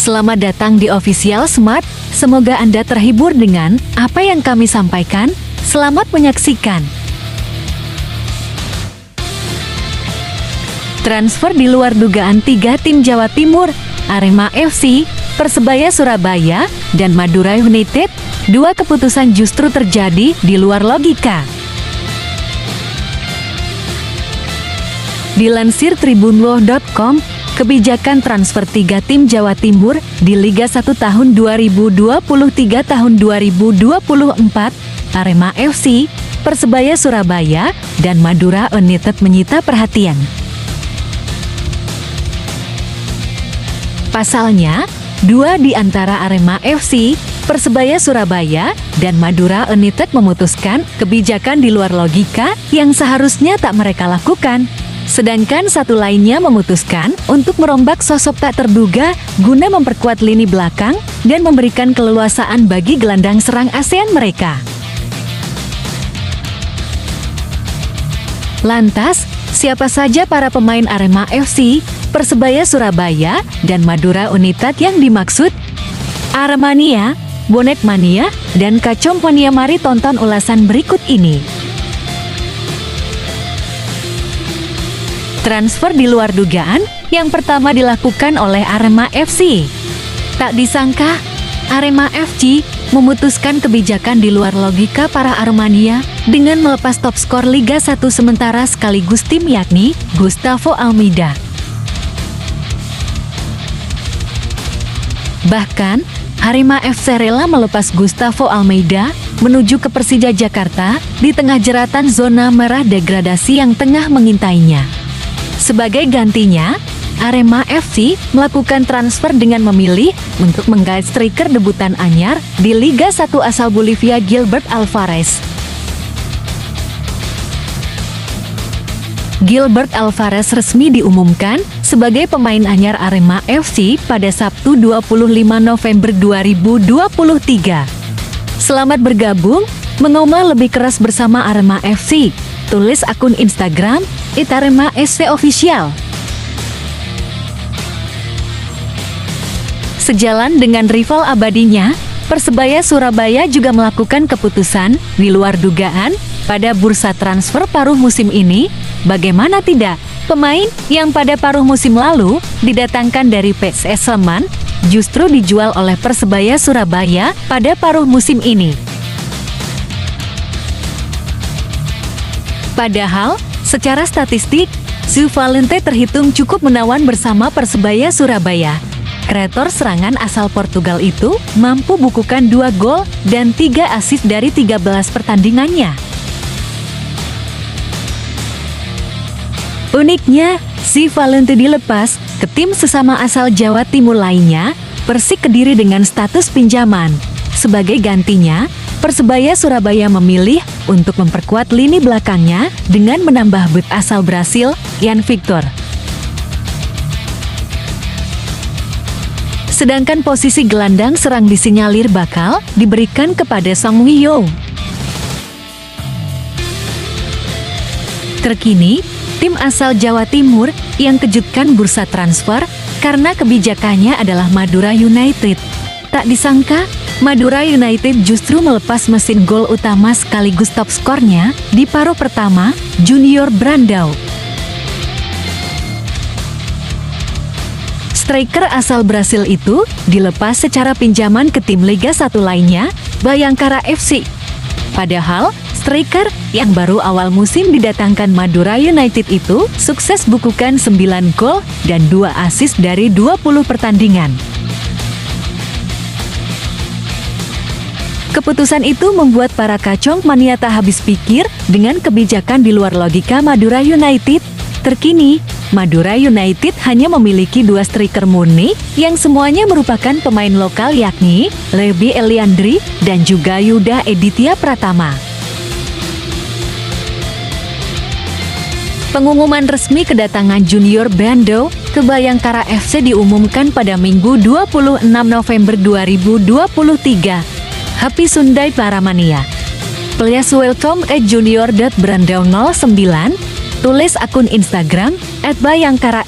Selamat datang di Official Smart. Semoga Anda terhibur dengan apa yang kami sampaikan. Selamat menyaksikan. Transfer di luar dugaan tiga tim Jawa Timur, Arema FC, Persebaya Surabaya, dan Madura United, dua keputusan justru terjadi di luar logika. Dilansir tribunloh.com, kebijakan transfer tiga tim Jawa Timur di Liga 1 tahun 2023 tahun 2024, Arema FC, Persebaya Surabaya, dan Madura United menyita perhatian. Pasalnya, dua di antara Arema FC, Persebaya Surabaya, dan Madura United memutuskan kebijakan di luar logika yang seharusnya tak mereka lakukan. Sedangkan satu lainnya memutuskan untuk merombak sosok tak terduga guna memperkuat lini belakang dan memberikan keleluasaan bagi gelandang serang ASEAN mereka. Lantas, siapa saja para pemain Arema FC, Persebaya Surabaya, dan Madura United yang dimaksud? Aremania, Bonek Mania, dan Kacompania mari tonton ulasan berikut ini. Transfer di luar dugaan yang pertama dilakukan oleh Arema FC. Tak disangka, Arema FC memutuskan kebijakan di luar logika para Armania dengan melepas top skor Liga 1 sementara sekaligus tim yakni Gustavo Almeida. Bahkan, Arema FC rela melepas Gustavo Almeida menuju ke Persija Jakarta di tengah jeratan zona merah degradasi yang tengah mengintainya. Sebagai gantinya, Arema FC melakukan transfer dengan memilih untuk menggait striker debutan anyar di Liga 1 asal Bolivia Gilbert Alvarez. Gilbert Alvarez resmi diumumkan sebagai pemain anyar Arema FC pada Sabtu 25 November 2023. Selamat bergabung, mengomel lebih keras bersama Arema FC, tulis akun Instagram Itarema SV Official. Sejalan dengan rival abadinya, Persebaya Surabaya juga melakukan keputusan di luar dugaan pada bursa transfer paruh musim ini. Bagaimana tidak, pemain yang pada paruh musim lalu didatangkan dari PSS Sleman justru dijual oleh Persebaya Surabaya pada paruh musim ini. Padahal, Secara statistik, Su Valente terhitung cukup menawan bersama Persebaya Surabaya. Kreator serangan asal Portugal itu mampu bukukan dua gol dan tiga assist dari 13 pertandingannya. Uniknya, si Valente dilepas ke tim sesama asal Jawa Timur lainnya, Persik Kediri dengan status pinjaman. Sebagai gantinya, Persebaya Surabaya memilih untuk memperkuat lini belakangnya dengan menambah bek asal Brasil, Jan Victor. Sedangkan posisi gelandang serang disinyalir bakal diberikan kepada Song Wio. Terkini, tim asal Jawa Timur yang kejutkan bursa transfer karena kebijakannya adalah Madura United. Tak disangka, Madura United justru melepas mesin gol utama sekaligus top skornya di paruh pertama, Junior Brandau. Striker asal Brasil itu dilepas secara pinjaman ke tim Liga 1 lainnya, Bayangkara FC. Padahal, striker yang baru awal musim didatangkan Madura United itu sukses bukukan 9 gol dan 2 assist dari 20 pertandingan. Keputusan itu membuat para kacong mania tak habis pikir dengan kebijakan di luar logika Madura United. Terkini, Madura United hanya memiliki dua striker murni yang semuanya merupakan pemain lokal yakni Lebi Eliandri dan juga Yuda Editya Pratama. Pengumuman resmi kedatangan Junior Bando ke Bayangkara FC diumumkan pada Minggu 26 November 2023 Happy Sundai Paramania. Please welcome at junior.brandau09, tulis akun Instagram at Bayangkara.